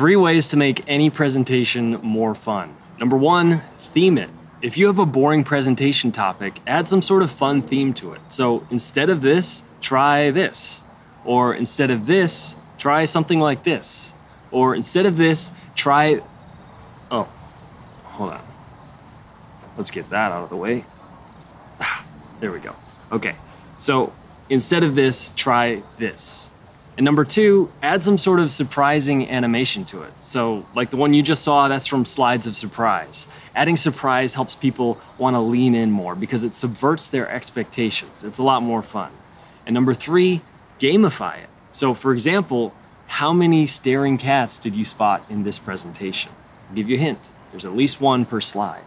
Three ways to make any presentation more fun. Number one, theme it. If you have a boring presentation topic, add some sort of fun theme to it. So instead of this, try this. Or instead of this, try something like this. Or instead of this, try. Oh, hold on. Let's get that out of the way. Ah, there we go. Okay, so instead of this, try this. And number two, add some sort of surprising animation to it. So, like the one you just saw, that's from Slides of Surprise. Adding surprise helps people want to lean in more because it subverts their expectations. It's a lot more fun. And number three, gamify it. So, for example, how many staring cats did you spot in this presentation? I'll give you a hint there's at least one per slide.